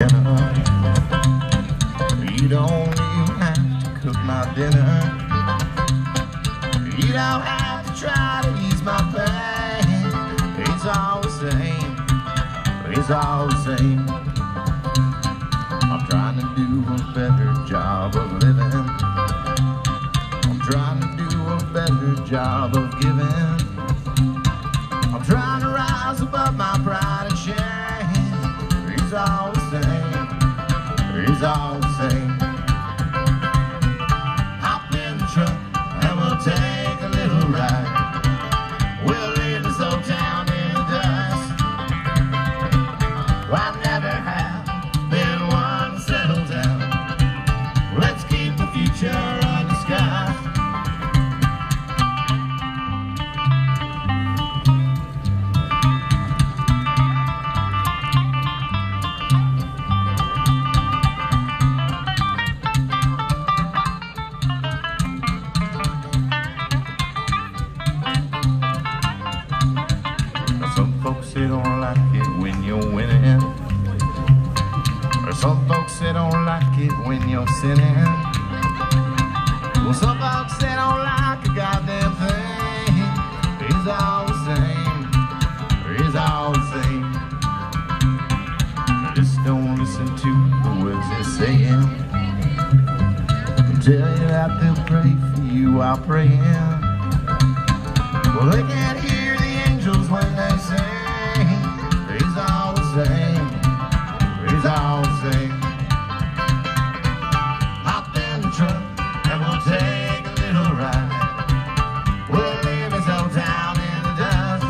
You don't even have to cook my dinner. You don't have to try to ease my pain. It's all the same. It's all the same. I'm trying to do a better job of living. I'm trying to do a better job of It's all the same. Hop in the truck and we'll take a little ride. When you're sinning. Well, some folks they don't like a goddamn thing. It's all the same. It's all the same. Just don't listen to the words they're saying. Tell you that they'll pray for you while praying. Well, they can't We'll leave it down in the dust.